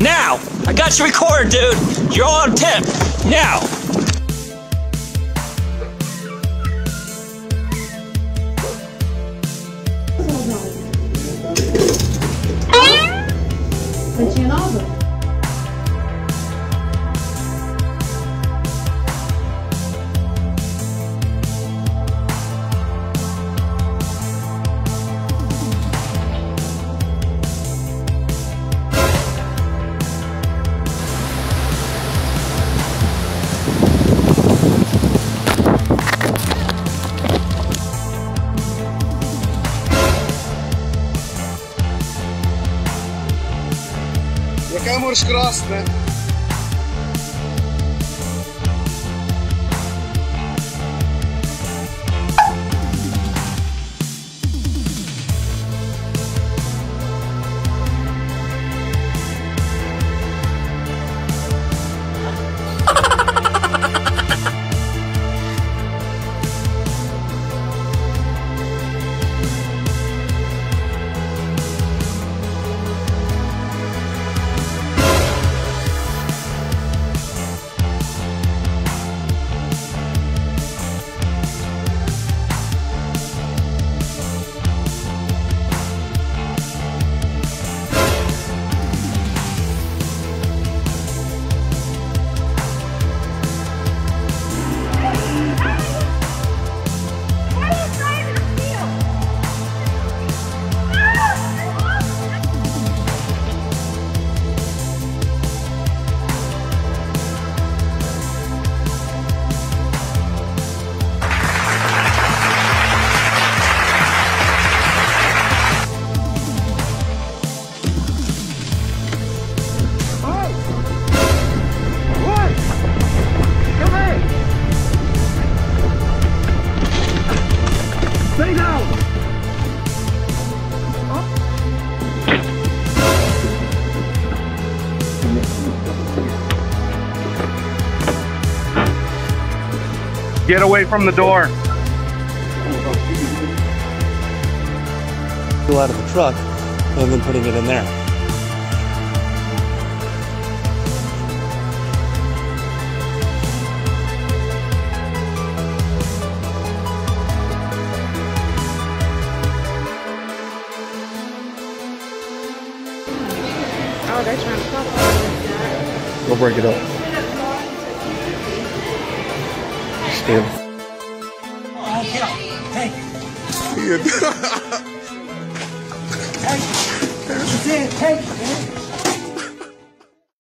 Now! I got you recorded, dude! You're on tip! Now! Zakaj moraš krasne? Get away from the door. Pull out of the truck and then putting it in there. Oh, they're trying to pop We'll break it up. Stand. Hey, Hey. hey. That's it. Hey.